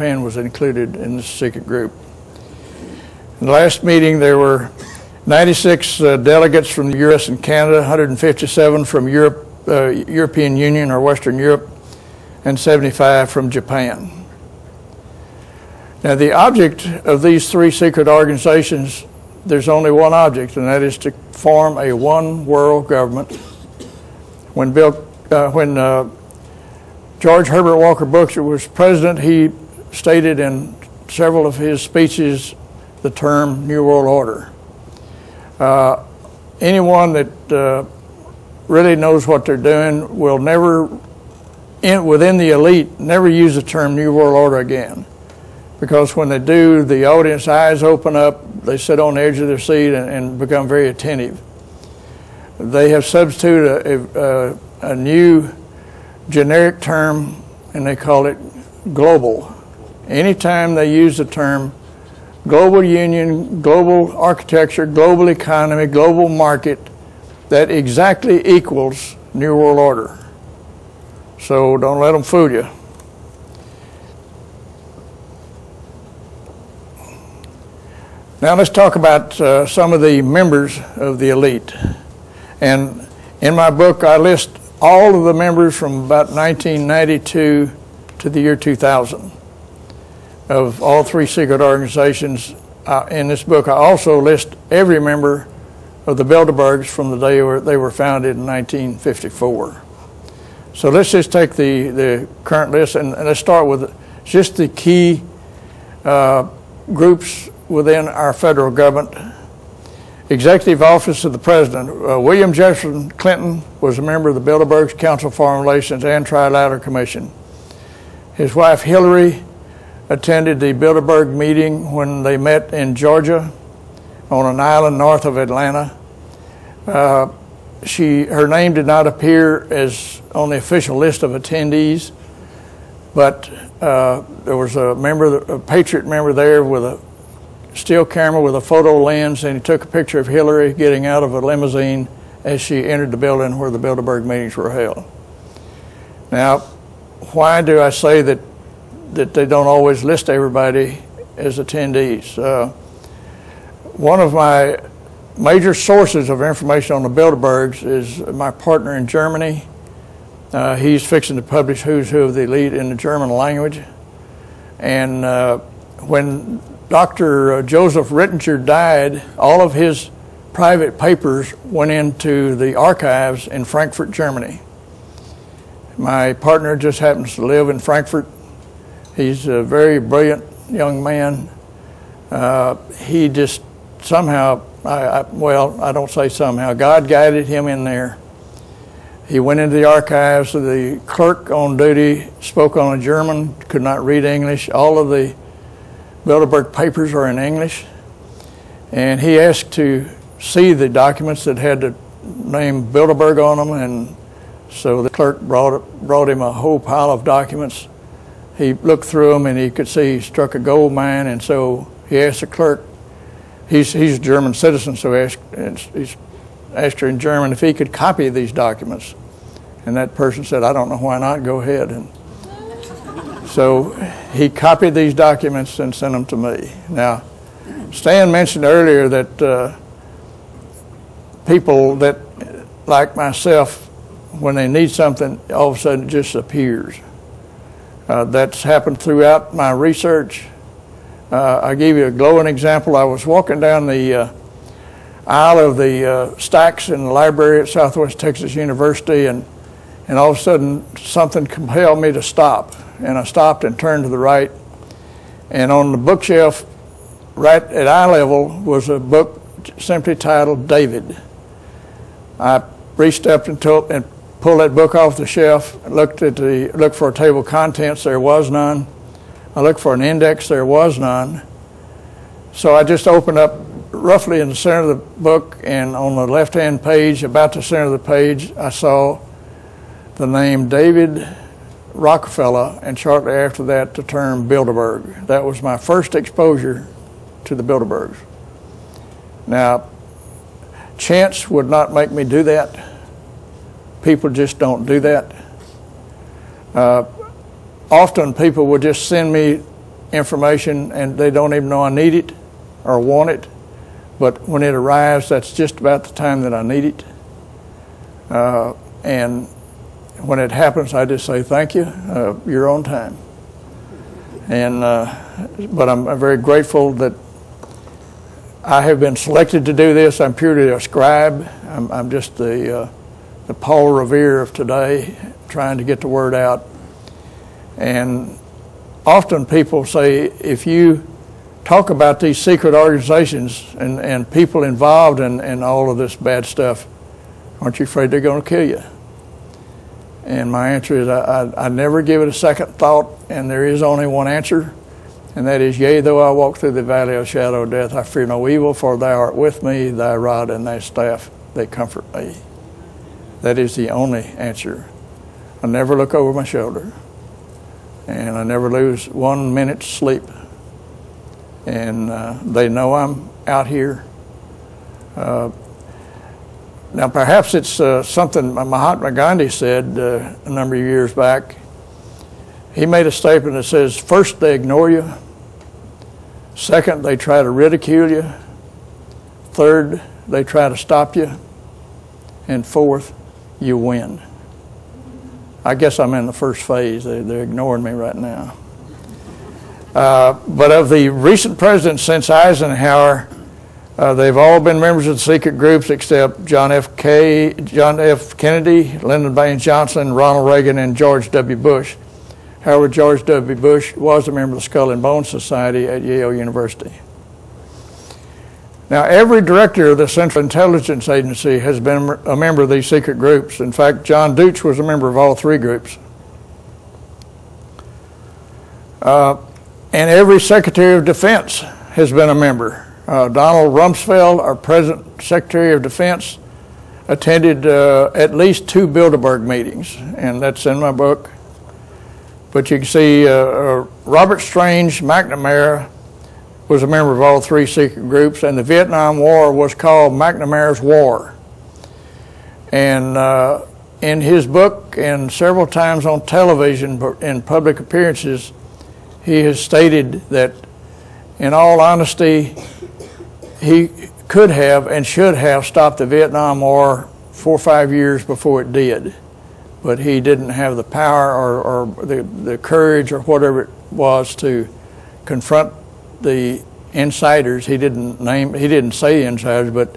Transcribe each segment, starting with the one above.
Japan was included in the secret group. In the last meeting, there were 96 uh, delegates from the U.S. and Canada, 157 from Europe, uh, European Union or Western Europe, and 75 from Japan. Now, the object of these three secret organizations, there's only one object, and that is to form a one world government. When Bill, uh, when uh, George Herbert Walker Bush was president, he stated in several of his speeches the term New World Order. Uh, anyone that uh, really knows what they're doing will never, in, within the elite, never use the term New World Order again. Because when they do, the audience eyes open up, they sit on the edge of their seat and, and become very attentive. They have substituted a, a, a new generic term and they call it global. Anytime they use the term global union, global architecture, global economy, global market, that exactly equals New World Order. So don't let them fool you. Now let's talk about uh, some of the members of the elite. And in my book, I list all of the members from about 1992 to the year 2000 of all three secret organizations. Uh, in this book, I also list every member of the Bilderbergs from the day they were founded in 1954. So let's just take the, the current list and, and let's start with just the key uh, groups within our federal government. Executive Office of the President. Uh, William Jefferson Clinton was a member of the Bilderbergs Council of Foreign Relations and Trilateral Commission. His wife Hillary attended the Bilderberg meeting when they met in Georgia on an island north of Atlanta. Uh, she, her name did not appear as on the official list of attendees, but uh, there was a member, a Patriot member there with a still camera with a photo lens, and he took a picture of Hillary getting out of a limousine as she entered the building where the Bilderberg meetings were held. Now, why do I say that that they don't always list everybody as attendees. Uh, one of my major sources of information on the Bilderbergs is my partner in Germany. Uh, he's fixing to publish Who's Who of the Elite in the German language. And uh, when Dr. Uh, Joseph Retinger died, all of his private papers went into the archives in Frankfurt, Germany. My partner just happens to live in Frankfurt He's a very brilliant young man. Uh, he just somehow, I, I, well, I don't say somehow, God guided him in there. He went into the archives. The clerk on duty spoke on a German, could not read English. All of the Bilderberg papers are in English. And he asked to see the documents that had the name Bilderberg on them. And so the clerk brought, brought him a whole pile of documents he looked through them and he could see he struck a gold mine, and so he asked the clerk. He's he's a German citizen, so he asked, he asked her in German if he could copy these documents, and that person said, "I don't know why not. Go ahead." And so he copied these documents and sent them to me. Now, Stan mentioned earlier that uh, people that, like myself, when they need something, all of a sudden it just appears. Uh, that's happened throughout my research. Uh, I give you a glowing example. I was walking down the uh, aisle of the uh, stacks in the library at Southwest Texas University, and, and all of a sudden something compelled me to stop. And I stopped and turned to the right. And on the bookshelf, right at eye level, was a book simply titled David. I reached up and, took, and pulled that book off the shelf, looked at the looked for a table of contents, there was none. I looked for an index, there was none. So I just opened up roughly in the center of the book, and on the left hand page, about the center of the page, I saw the name David Rockefeller, and shortly after that, the term Bilderberg. That was my first exposure to the Bilderbergs. Now, chance would not make me do that People just don't do that. Uh, often people will just send me information and they don't even know I need it or want it. But when it arrives, that's just about the time that I need it. Uh, and when it happens, I just say, thank you, uh, you're on time. And, uh, but I'm, very grateful that I have been selected to do this. I'm purely a scribe. I'm, I'm just the, uh, the Paul Revere of today, trying to get the word out. And often people say, if you talk about these secret organizations and, and people involved in, in all of this bad stuff, aren't you afraid they're going to kill you? And my answer is I, I, I, never give it a second thought, and there is only one answer, and that is, Yea, though I walk through the valley of shadow of death, I fear no evil, for thou art with me, thy rod and thy staff, they comfort me. That is the only answer. I never look over my shoulder, and I never lose one minute's sleep. And uh, they know I'm out here. Uh, now, perhaps it's uh, something Mahatma Gandhi said uh, a number of years back. He made a statement that says, first, they ignore you. Second, they try to ridicule you. Third, they try to stop you. And fourth, you win. I guess I'm in the first phase. They, are ignoring me right now. Uh, but of the recent presidents since Eisenhower, uh, they've all been members of the secret groups except John F. K. John F. Kennedy, Lyndon Baines Johnson, Ronald Reagan, and George W. Bush. However, George W. Bush was a member of the Skull and Bones Society at Yale University. Now, every director of the Central Intelligence Agency has been a member of these secret groups. In fact, John Deutch was a member of all three groups. Uh, and every Secretary of Defense has been a member. Uh, Donald Rumsfeld, our present Secretary of Defense, attended uh, at least two Bilderberg meetings, and that's in my book. But you can see uh, uh, Robert Strange McNamara was a member of all three secret groups, and the Vietnam War was called McNamara's War. And uh, in his book and several times on television but in public appearances, he has stated that, in all honesty, he could have and should have stopped the Vietnam War four or five years before it did. But he didn't have the power or, or the, the courage or whatever it was to confront the insiders. He didn't name, he didn't say insiders, but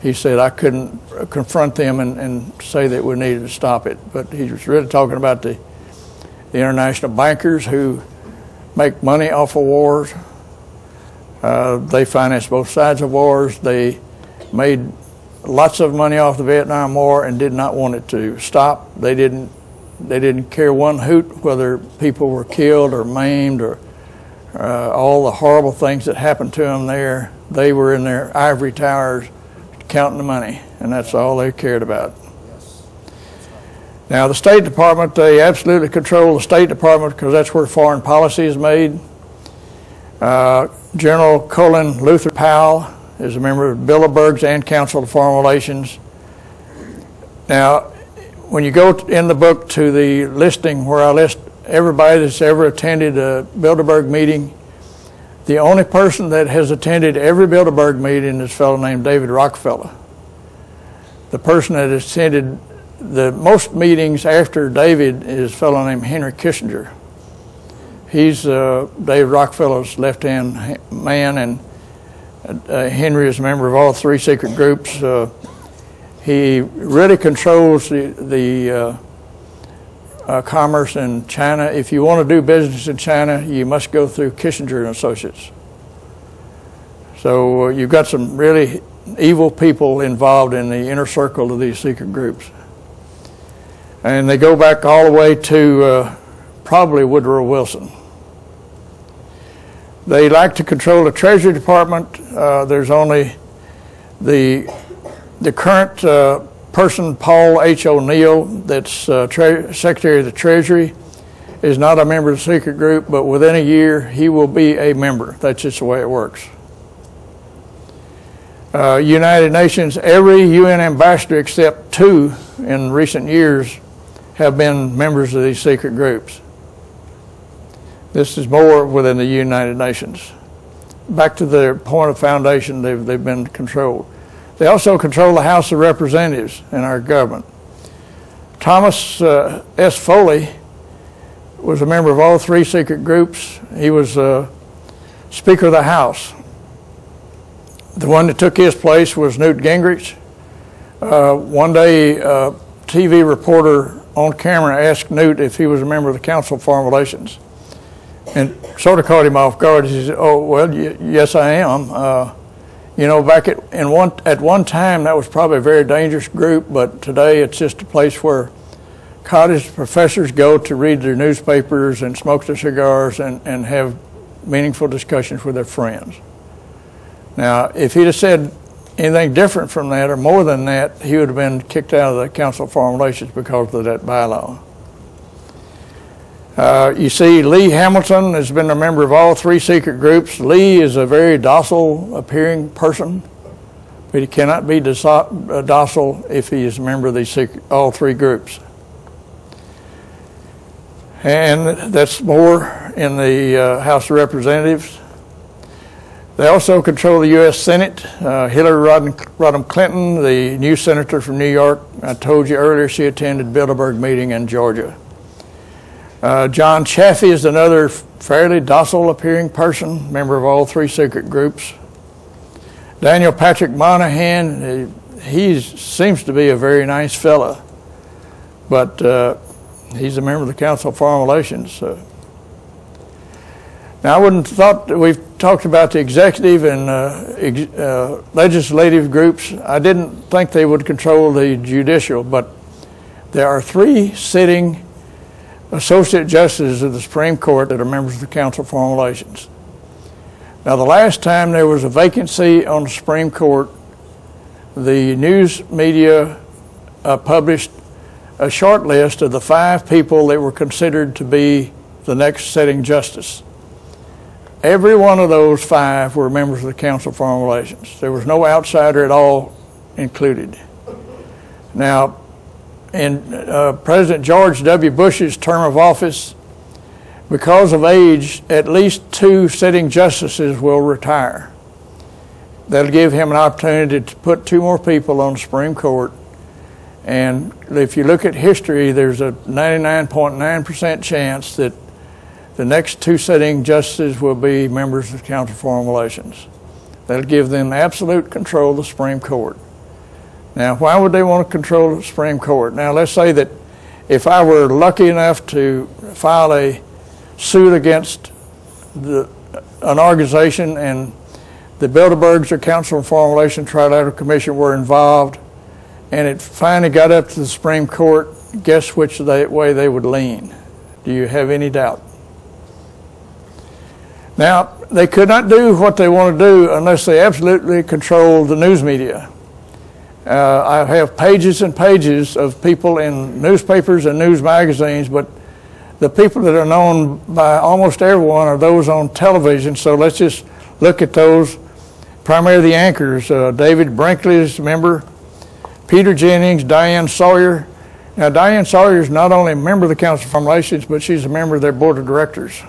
he said I couldn't confront them and, and say that we needed to stop it. But he was really talking about the, the international bankers who make money off of wars uh, they financed both sides of wars. They made lots of money off the Vietnam War and did not want it to stop. They didn't. They didn't care one hoot whether people were killed or maimed or uh, all the horrible things that happened to them there. They were in their ivory towers counting the money, and that's all they cared about. Now, the State Department, they absolutely control the State Department because that's where foreign policy is made. Uh, General Colin Luther Powell is a member of Bilderberg's and Council of Foreign Relations. Now, when you go in the book to the listing where I list everybody that's ever attended a Bilderberg meeting, the only person that has attended every Bilderberg meeting is a fellow named David Rockefeller. The person that has attended the most meetings after David is a fellow named Henry Kissinger. He's uh, Dave Rockefeller's left hand man, and uh, Henry is a member of all three secret groups. Uh, he really controls the, the uh, uh, commerce in China. If you want to do business in China, you must go through Kissinger and Associates. So uh, you've got some really evil people involved in the inner circle of these secret groups. And they go back all the way to probably Woodrow Wilson. They like to control the Treasury Department. Uh, there's only the the current uh, person, Paul H. O'Neill, that's uh, Secretary of the Treasury, is not a member of the secret group, but within a year he will be a member. That's just the way it works. Uh, United Nations, every UN ambassador except two in recent years have been members of these secret groups. This is more within the United Nations. Back to their point of foundation, they've, they've been controlled. They also control the House of Representatives in our government. Thomas uh, S. Foley was a member of all three secret groups. He was uh, Speaker of the House. The one that took his place was Newt Gingrich. Uh, one day, a TV reporter on camera asked Newt if he was a member of the Council of Foreign Relations and sort of caught him off guard. He said, "Oh well, yes, I am." Uh, you know, back at in one at one time that was probably a very dangerous group, but today it's just a place where college professors go to read their newspapers and smoke their cigars and, and have meaningful discussions with their friends. Now, if he'd have said anything different from that or more than that, he would have been kicked out of the Council of Foreign Relations because of that bylaw. Uh, you see, Lee Hamilton has been a member of all three secret groups. Lee is a very docile appearing person, but he cannot be uh, docile if he is a member of these secret, all three groups. And that's more in the uh, House of Representatives. They also control the U.S. Senate. Uh, Hillary Rodham Clinton, the new senator from New York, I told you earlier she attended Bilderberg meeting in Georgia. Uh, John Chafee is another fairly docile appearing person, member of all three secret groups. Daniel Patrick Moynihan, he seems to be a very nice fella, but uh, he's a member of the Council of Foreign Relations. So. Now, I wouldn't have thought that we've talked about the executive and uh, ex- uh, legislative groups. I didn't think they would control the judicial, but there are three sitting associate justices of the Supreme Court that are members of the Council of Foreign Relations. Now, the last time there was a vacancy on the Supreme Court, the news media uh, published a short list of the five people that were considered to be the next sitting justice. Every one of those five were members of the Council of Foreign Relations. There was no outsider at all included. Now, in uh, President George W. Bush's term of office, because of age, at least two sitting justices will retire. That'll give him an opportunity to put two more people on the Supreme Court. And if you look at history, there's a 99.9% chance that the next two sitting justices will be members of the Council of Foreign Relations. That'll give them absolute control of the Supreme Court. Now, why would they want to control the Supreme Court? Now, let's say that if I were lucky enough to file a suit against the, an organization and the Bilderbergs or Council on Foreign Relations Trilateral Commission were involved, and it finally got up to the Supreme Court, guess which they, way they would lean? Do you have any doubt? Now, they could not do what they want to do unless they absolutely control the news media. Uh, I have pages and pages of people in newspapers and news magazines, but the people that are known by almost everyone are those on television. So let's just look at those. Primarily the anchors. Uh, David Brinkley is a member. Peter Jennings, Diane Sawyer. Now, Diane Sawyer is not only a member of the Council of Foreign Relations, but she's a member of their board of directors.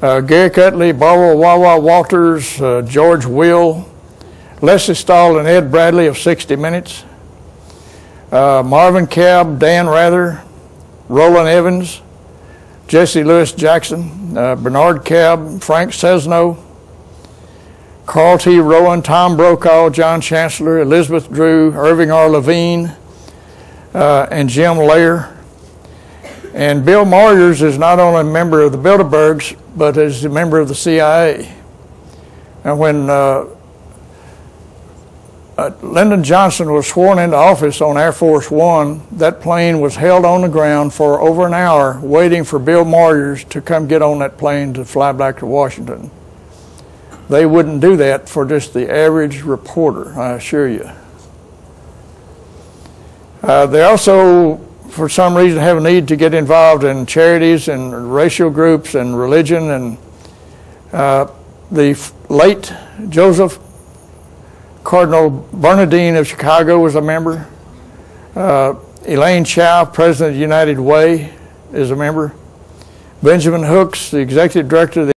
Uh, Garrick Utley, Barbara Wawa Walters, uh, George Will, Lesley Stahl and Ed Bradley of 60 Minutes, uh, Marvin Kalb, Dan Rather, Rowland Evans, Jesse Lewis Jackson, uh, Bernard Kalb, Frank Sesno, Carl T. Rowan, Tom Brokaw, John Chancellor, Elizabeth Drew, Irving R. Levine, uh, and Jim Lehrer. And Bill Moyers is not only a member of the Bilderbergs, but is a member of the CIA. And when uh, Lyndon Johnson was sworn into office on Air Force One. That plane was held on the ground for over an hour waiting for Bill Moyers to come get on that plane to fly back to Washington. They wouldn't do that for just the average reporter, I assure you. Uh, they also, for some reason, have a need to get involved in charities and racial groups and religion. And uh, the late Joseph Cardinal Bernardin of Chicago was a member. Uh, Elaine Chao, president of United Way, is a member. Benjamin Hooks, the executive director of the